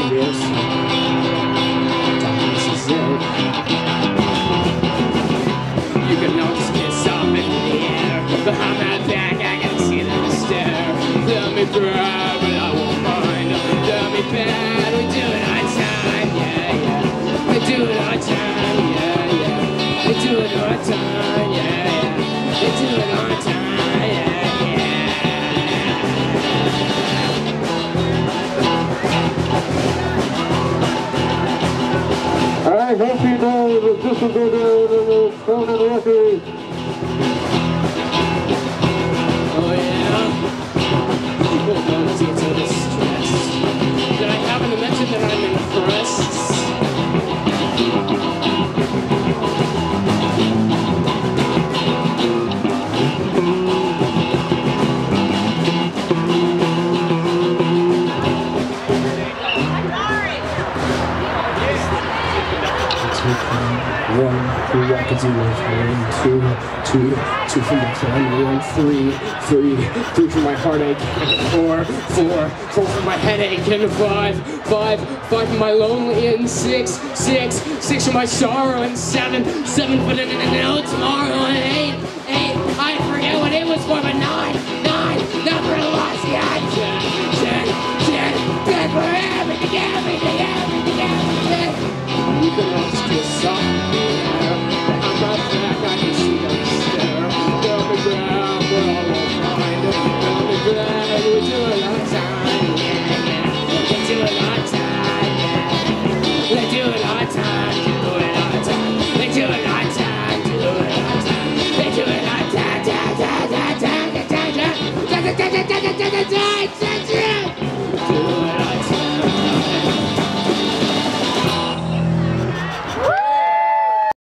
is. You can notice in the air. Behind my back, I can see them stare. Let me through, but I won't mind. Let me back. Hope you know that this will go down. One, three Rockadoodles. One, two, two, two for my family. One, three, three, three for my heartache. Four, four, four for my headache. And five, five, five for my lonely. And six, six, six for my sorrow. And seven, seven for the no tomorrow. And eight, eight, I forget what it was for, but nine, 再见再见再见。